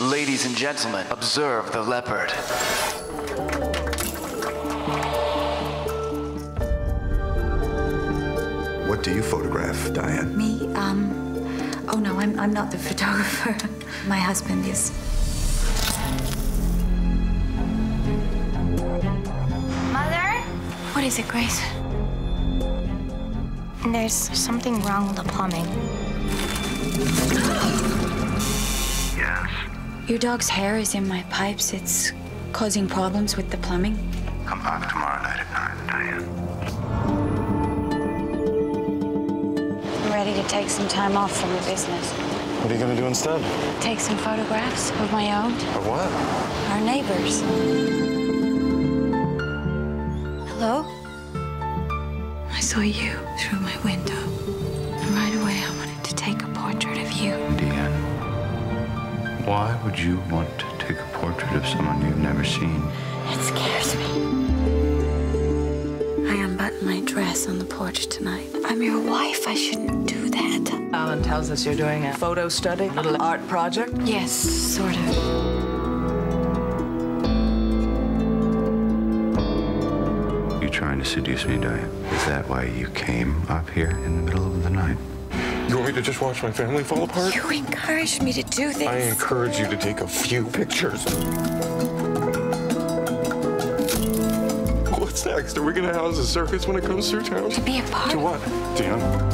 Ladies and gentlemen, observe the leopard. What do you photograph, Diane? Me? Um. Oh no, I'm, I'm not the photographer. My husband is. Mother? What is it, Grace? There's something wrong with the plumbing. Your dog's hair is in my pipes. It's causing problems with the plumbing. Come back tomorrow night at nine, Diane. I'm ready to take some time off from the business. What are you gonna do instead? Take some photographs of my own, Of what? our neighbors. Hello? I saw you through my window. Why would you want to take a portrait of someone you've never seen? It scares me. I unbuttoned my dress on the porch tonight. I'm your wife. I shouldn't do that. Alan tells us you're doing a photo study, a little art project. Yes, sort of. You trying to seduce me, Diane? Is that why you came up here in the middle of the night? You want me to just watch my family fall apart? You encouraged me to do this. I encourage you to take a few pictures. What's next? Are we gonna house a circus when it comes through town? To be a part To what, Diane?